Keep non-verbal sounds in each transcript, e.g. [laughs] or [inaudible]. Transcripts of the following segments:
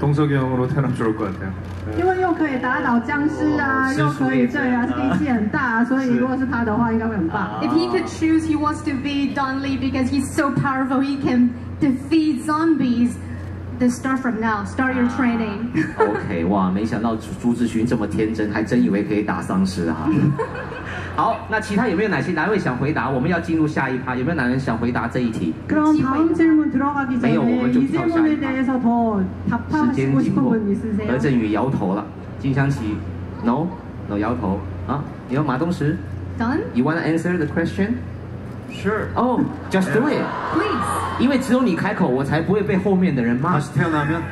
동석이 형으로 태어나면 좋을 것 같아요. 因为又可以打倒僵尸啊，哦又可以对啊，是力气很大，所以是如果是他的话，应该会很棒。 If he could choose, he wants to be Don Lee because he's so powerful. He can defeat zombies. Then start from now. Start your training. OK，哇，没想到朱朱志勋这么天真，还真以为可以打丧尸啊。 好，那其他有没有哪些哪位想回答？我们要进入下一趴，有没有哪人想回答这一题？ 그럼 다음 질문 들어가기 전에 매우 먼저 이 질문에 부탁드립니다. 대해서 더 时间 답하시고 紧 싶은 迫 분 ，있으세요? 何振宇摇头了，金香琪，no，no 摇头啊，你要马东石 Done? ，You wanna answer the question？ Sure. 哦、j u s t do it， Please. 因为只有你开口，我才不会被后面的人骂。 다시 태어나면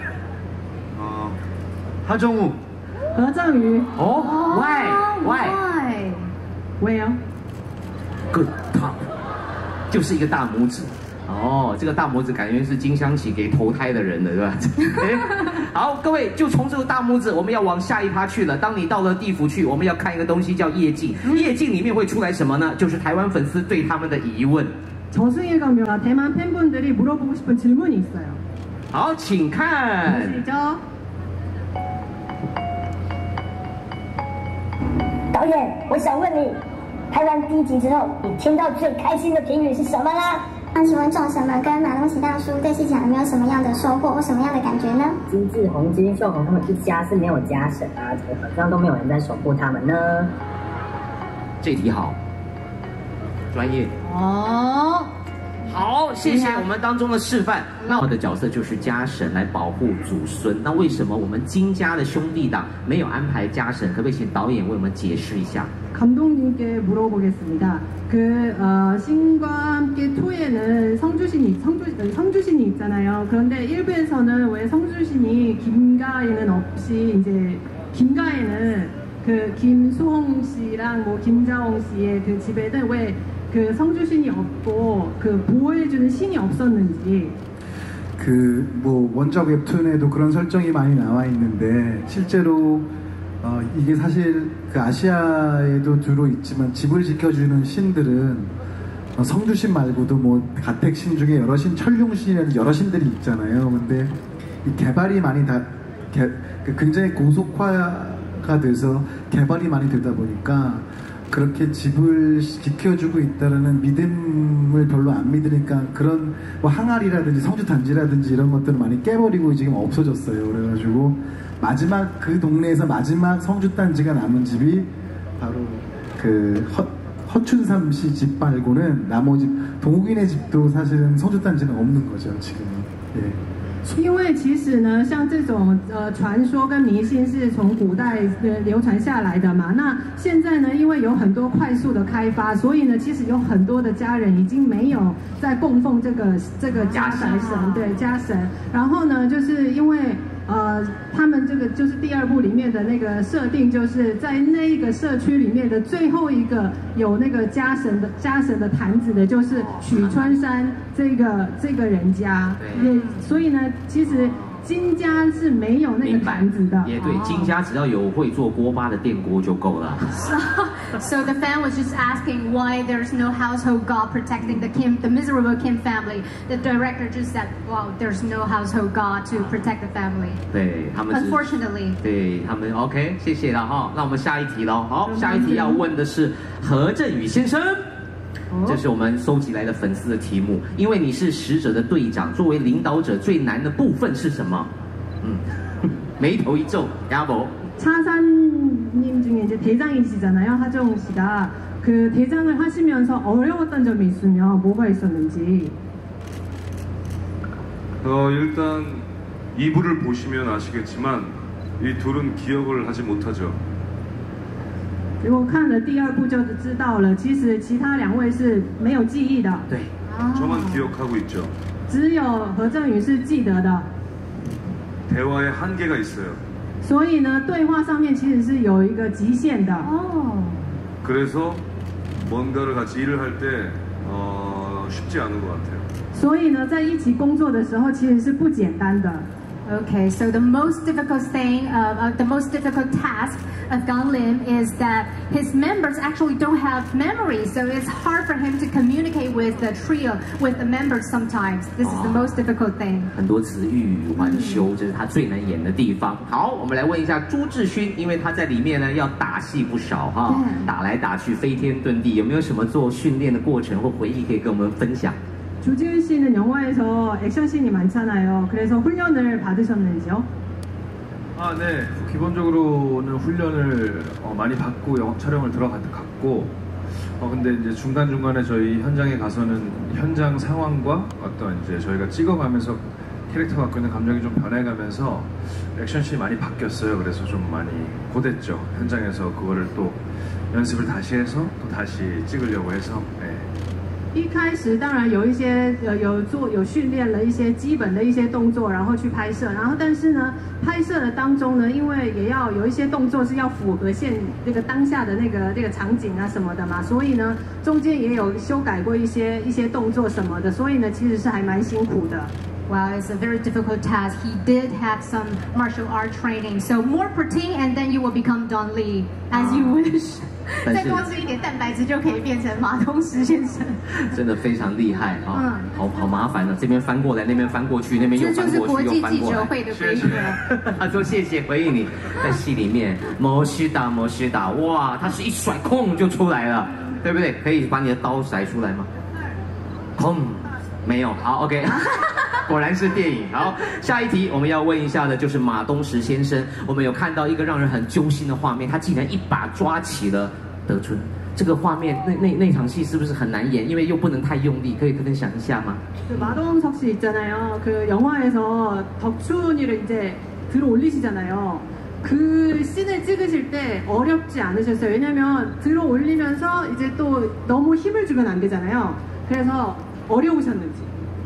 어, 하정우 何振宇哦，Why？Why？ Why? 왜요? Good top，就是一个大拇指。哦，这个大拇指感觉是金香琪给投胎的人的，对吧？哎[laughs] 好，各位，就从这个大拇指，我们要往下一趴去了。当你到了地府去，我们要看一个东西叫夜镜。夜镜里面会出来什么呢？就是台湾粉丝对他们的疑问。 저승의 강묘가 대만 팬분들이 물어보고 싶은 질문이 있어요. 好，请看。 보시죠. 导演，我想问你，拍完第一集之后，你听到最开心的评语是什么啦？那请问众神们跟马东奇大叔对戏讲有没有什么样的收获或什么样的感觉呢？金志宏、金秀红他们一家是没有家神啊，怎么好像都没有人在守护他们呢？这题好，专业。哦，好，谢谢我们当中的示范。那我的角色就是家神来保护祖孙。那为什么我们金家的兄弟党没有安排家神？可不可以请导演为我们解释一下？ 감독님께 물어보겠습니다. 그 어, 신과 함께 2에는 성주신이 성주 성주신이 있잖아요. 그런데 1부에서는 왜 성주신이 김가에는 없이 이제 김가에는 그 김수홍 씨랑 뭐 김자홍 씨의 그 집에는 왜 그 성주신이 없고 그 보호해주는 신이 없었는지 그 뭐 원작 웹툰에도 그런 설정이 많이 나와 있는데 실제로 어, 이게 사실 그 아시아에도 주로 있지만 집을 지켜주는 신들은 어, 성주신 말고도 뭐 가택신 중에 여러 신, 철룡신이라는 여러 신들이 있잖아요. 근데 이 개발이 많이 다 개- 그 굉장히 고속화가 돼서 개발이 많이 되다 보니까 그렇게 집을 지켜주고 있다라는 믿음을 별로 안 믿으니까 그런 뭐 항아리라든지 성주 단지라든지 이런 것들을 많이 깨버리고 지금 없어졌어요. 그래가지고 마지막 그 동네에서 마지막 성주 단지가 남은 집이 바로 그 허, 허춘삼 씨 집 말고는 나머지 동욱이네 집도 사실은 성주 단지는 없는 거죠 지금은. 예. 因为其实呢，像这种呃传说跟迷信是从古代呃流传下来的嘛。那现在呢，因为有很多快速的开发，所以呢，其实有很多的家人已经没有在供奉这个这个家宅神，对家神。然后呢，就是因为呃，他们这个就是第二部里面的那个设定，就是在那个社区里面的最后一个有那个家神的家神的坛子的，就是许川山这个这个人家。对也所以呢，其实金家是没有那个明白坛子的。也对哦，金家只要有会做锅巴的电锅就够了。So the fan was just asking why there's no household god protecting the Kim, the miserable Kim family. The director just said, "Wow, there's no household god to protect the family." 对他们 Unfortunately. 对他们 OK，谢谢了哈。那我们下一题喽。好，下一题要问的是何振宇先生。这是我们收集来的粉丝的题目，因为你是使者的队长，作为领导者最难的部分是什么？嗯，眉头一皱，야보 차사님 중에 이제 대장이시잖아요, 하정우 씨가. 그 대장을 하시면서 어려웠던 점이 있으면 뭐가 있었는지. 어, 일단 2부를 보시면 아시겠지만 이 둘은 기억을 하지 못하죠. 如果看了第二部就知道了，其实其他两位是没有记忆的，对， 저만 기억하고 있죠. 只有何振宇是记得的。 대화에 한계가 있어요. 所以呢，对话上面其实是有一个极限的。哦， 그래서 뭔가를 같이 일을 할 때 어, 쉽지 않은 것 같아요. 所以呢，在一起工作的时候，其实是不简单的。 Okay, so the most difficult thing, uh, uh, the most difficult task of Gang Lim is that his members actually don't have memory, so it's hard for him to communicate with the trio, with the members sometimes. This is the most difficult thing. 很多词欲语还休，这是他最难演的地方。好，我们来问一下朱志勋，因为他在里面呢要打戏不少哈，对打来打去飞天遁地，有没有什么做训练的过程或回忆可以跟我们分享？ 조지훈 씨는 영화에서 액션씬이 많잖아요. 그래서 훈련을 받으셨는지요? 아, 네. 기본적으로는 훈련을 어, 많이 받고 영- 촬영을 들어갔고, 어, 근데 이제 중간중간에 저희 현장에 가서는 현장 상황과 어떤 이제 저희가 찍어가면서 캐릭터 갖고 있는 감정이 좀 변해가면서 액션씬이 많이 바뀌었어요. 그래서 좀 많이 고됐죠. 현장에서 그거를 또 연습을 다시 해서 또 다시 찍으려고 해서, 네. 一开始当然有一些呃有做有训练了一些基本的一些动作，然后去拍摄，然后但是呢，拍摄的当中呢，因为也要有一些动作是要符合现那个当下的那个那个场景啊什么的嘛，所以呢，中间也有修改过一些一些动作什么的，所以呢，其实是还蛮辛苦的。Wow, it's a very difficult task. He did have some martial art training, so more protein and then you will become Don Lee as you wish. [laughs] 再多吃一点蛋白质就可以变成马东石先生。[laughs] 真的非常厉害啊、嗯好好麻烦的，这边翻过来，那边翻过去，那边又翻过去，又翻过来。者会的规格。[laughs] 他说谢谢回应你，在戏里面摩西达摩西达，哇，他是一甩空就出来了，对不对？可以把你的刀甩出来吗？空，没有，好，OK。果然是电影。好，下一题我们要问一下的就是马东石先生。我们有看到一个让人很揪心的画面，他竟然一把抓起了德春。这个画面，那那那场戏是不是很难演？因为又不能太用力，可以分享一下吗？ 그 마동석 씨 있잖아요. 그 영화에서 덕춘이를 이제 들어 올리시잖아요. 그 씬을 찍으실 때 어렵지 않으셨어요? 왜냐면 들어 올리면서 이제 또 너무 힘을 주면 안 되잖아요. 그래서 어려우셨는지.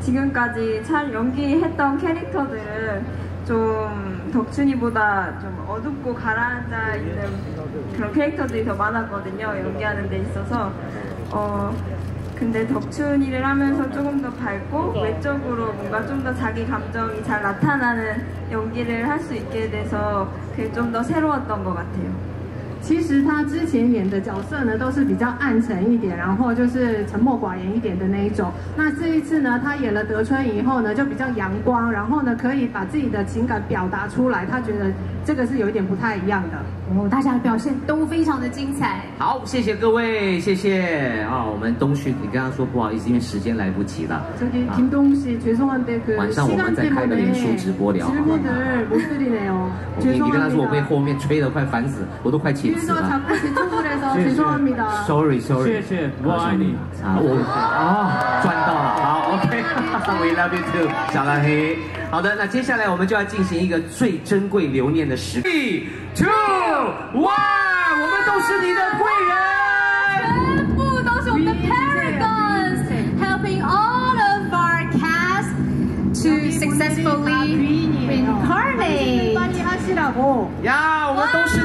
지금까지 잘 연기했던 캐릭터들은 좀 덕춘이보다 좀 어둡고 가라앉아 있는 그런 캐릭터들이 더 많았거든요. 연기하는 데 있어서. 어, 근데 덕춘이를 하면서 조금 더 밝고 외적으로 뭔가 좀 더 자기 감정이 잘 나타나는 연기를 할 수 있게 돼서 그게 좀 더 새로웠던 것 같아요. 其实他之前演的角色呢，都是比较暗沉一点，然后就是沉默寡言一点的那一种。那这一次呢，他演了德春以后呢，就比较阳光，然后呢，可以把自己的情感表达出来。他觉得这个是有一点不太一样的。哦，大家的表现都非常的精彩。好，谢谢各位，谢谢啊！我们东旭，你跟他说不好意思，因为时间来不及了。 저기 김동 씨 죄송한데 그 晚上我们 시간 再开个脸书 때문에 直播聊，好不好？ 질문을 못 드리네요. [laughs] 你你跟他说我被 죄송합니다. 后面吹得快烦死，我都快 气死 뒤에서 了。 자꾸 재촉을 해서 죄송합니다. Sorry Sorry，谢谢我爱你啊，我啊赚到了，好 OK，We love you too，小蓝黑。好的，那接下来我们就要进行一个最珍贵留念的时刻。Three, two, one，我们都是你的贵人。全部都是我们的 paragons helping all of our cast to successfully reincarnate. 빨리 하시라고. 呀，我们都是你们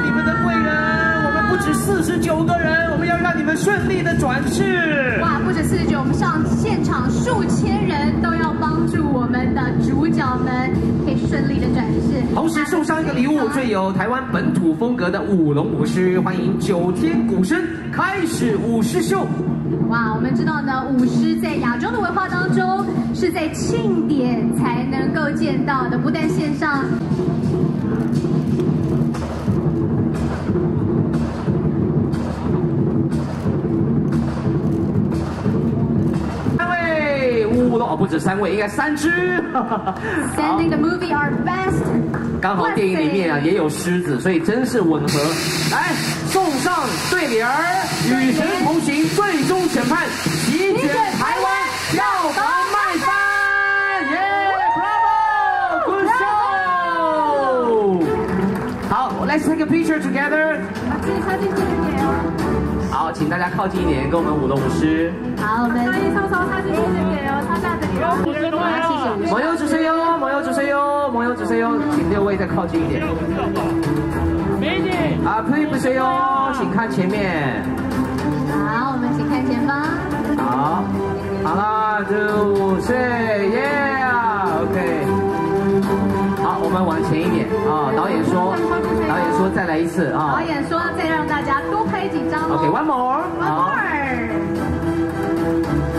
的贵人，我们不 止四十九个人，我们要让你们顺利的转世。哇，不止四十九，我们上现场数千人都要帮助我们的主角们可以顺利的转世。同时送上一个礼物，最有台湾本土风格的舞龙舞狮，欢迎九天鼓声开始舞狮秀。哇，我们知道呢，舞狮在亚洲的文化当中是在庆典才能够见到的，不但线上。不止三位，应该三只。[laughs] [laughs] Sending the movie our best。刚好电影里面啊也有狮子，所以真是吻合。来，送上对联儿，与神同行，最终审判，席卷台湾，票房卖翻。Let's take a picture together. 好，请大家靠近一点，跟我们舞龙舞狮。好，我们稍稍擦肩谢谢哦，擦下这里哦。谢谢。盟友主持哟，盟友主持哟，盟友主持哟，请六位再靠近一点。美女啊，please 不是哟，请看前面。好，我们请看前方。好，好啦，主持，yeah，OK。们往前一点啊，导演说，导演说再来一次啊。导演说再让大家多拍几张哦。OK，one more。One more。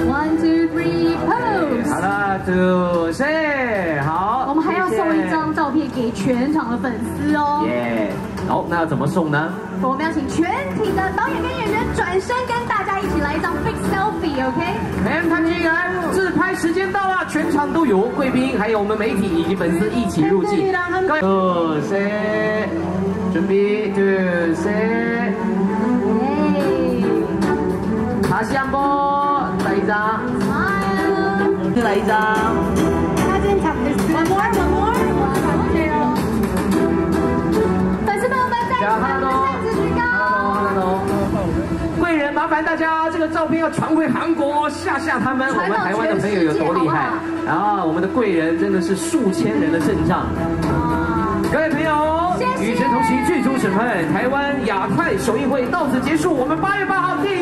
One two three pose。好了，two three，，好。我们还要送一张照片给全场的粉丝哦。耶，好，那要怎么送呢？我们要请全体的导演跟演员转身跟大家一起来一张 big selfie，OK？M 潘金然，自拍时间到了，全场都有贵宾，还有我们媒体以及粉丝一起入镜。各位，准备，准备，主持，好，下播，来一张，再来一张。照片要传回韩国，吓吓他们。我们台湾的朋友有多厉害？然后我们的贵人真的是数千人的阵仗。各位朋友，与神同行，剧组审判，台湾亚太首映会到此结束，我们八月八号见。